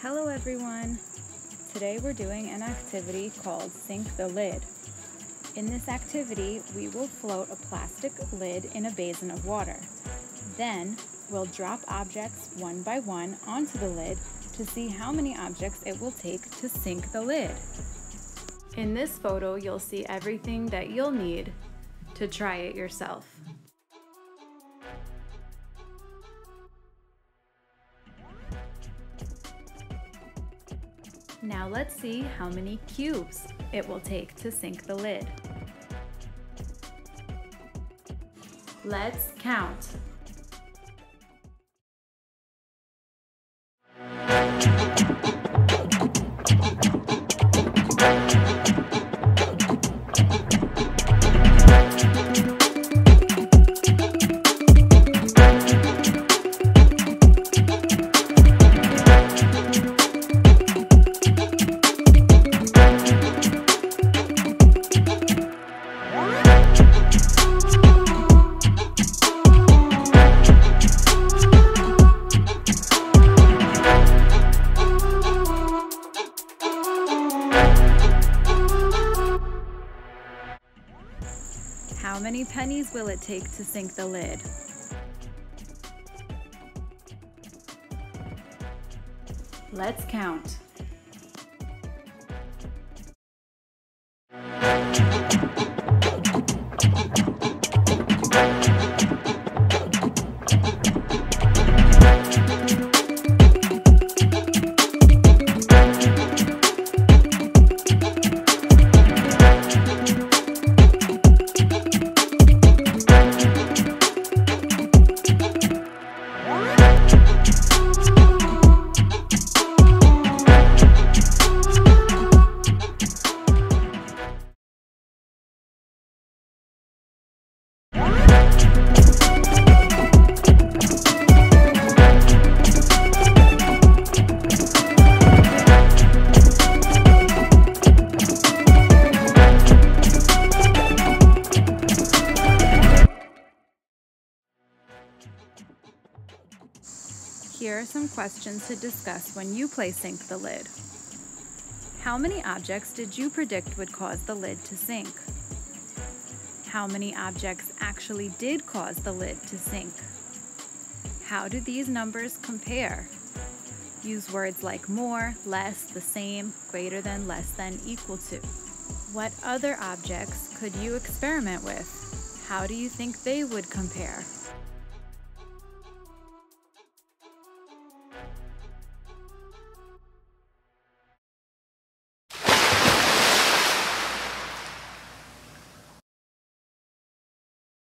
Hello everyone! Today we're doing an activity called Sink the Lid. In this activity, we will float a plastic lid in a basin of water. Then, we'll drop objects one by one onto the lid to see how many objects it will take to sink the lid. In this photo, you'll see everything that you'll need to try it yourself. Now let's see how many cubes it will take to sink the lid. Let's count. How many pennies will it take to sink the lid? Let's count. Here are some questions to discuss when you play Sink the Lid. How many objects did you predict would cause the lid to sink? How many objects actually did cause the lid to sink? How do these numbers compare? Use words like more, less, the same, greater than, less than, equal to. What other objects could you experiment with? How do you think they would compare?